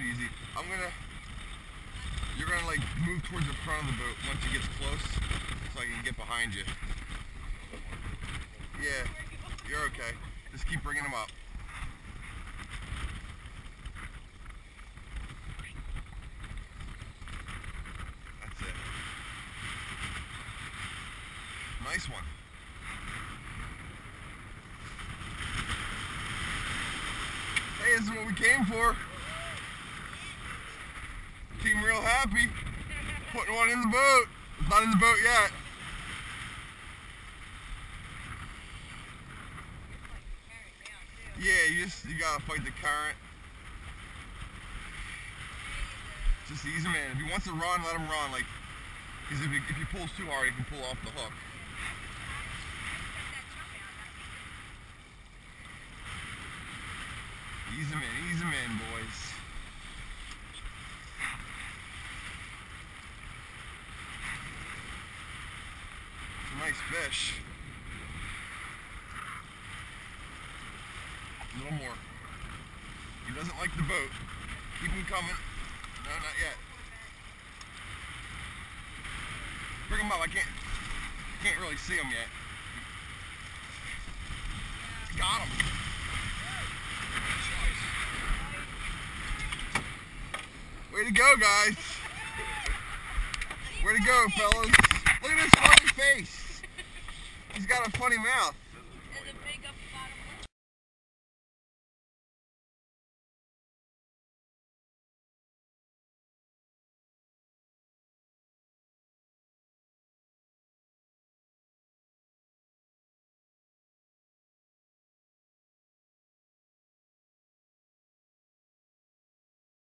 easy. I'm gonna, you're gonna like move towards the front of the boat once it gets close, so I can get behind you. Yeah, you're okay. Just keep bringing them up. That's it. Nice one. Hey, this is what we came for. Happy. Putting one in the boat. It's not in the boat yet. Yeah, you just you gotta fight the current. Just ease him in. If he wants to run, let him run. Like, because if he, if he pulls too hard, he can pull off the hook. Ease him in, ease him in, boys. Nice fish. A little more. He doesn't like the boat. Keep him coming. No, not yet. Bring him up. I can't. Can't really see him yet. Got him. Way to go, guys. Way to go, fellas. Look at his funny face. He's got a funny mouth.